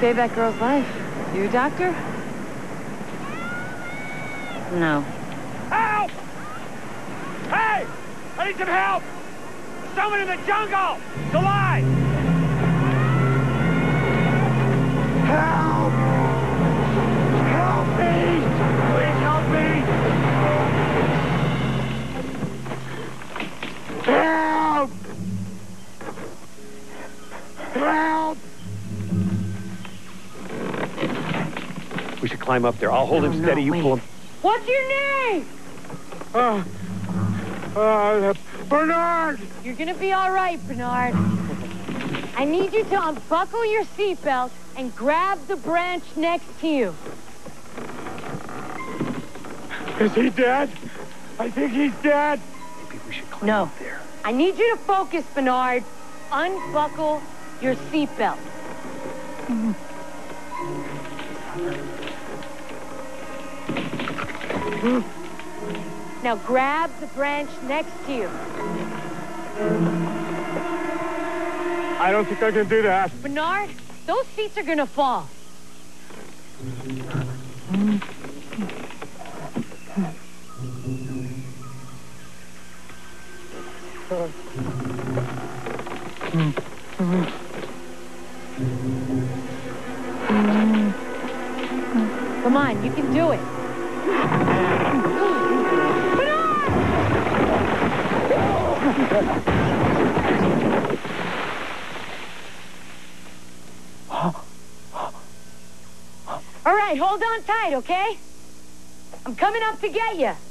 Save that girl's life. You a doctor? No. Help! Hey! I need some help! Someone in the jungle! It's alive! Help! Help me! Please help me! Help! Help! We should climb up there. I'll hold Oh, him no, steady. You wait. pull him. What's your name? Uh, uh, Bernard! You're gonna be all right, Bernard. I need you to unbuckle your seatbelt and grab the branch next to you. Is he dead? I think he's dead. Maybe we should climb No. up there. No. I need you to focus, Bernard. Unbuckle your seatbelt. Now grab the branch next to you. I don't think I can do that. Bernard, those seats are gonna fall. Come on, you can do it. All right, hold on tight, okay? I'm coming up to get you.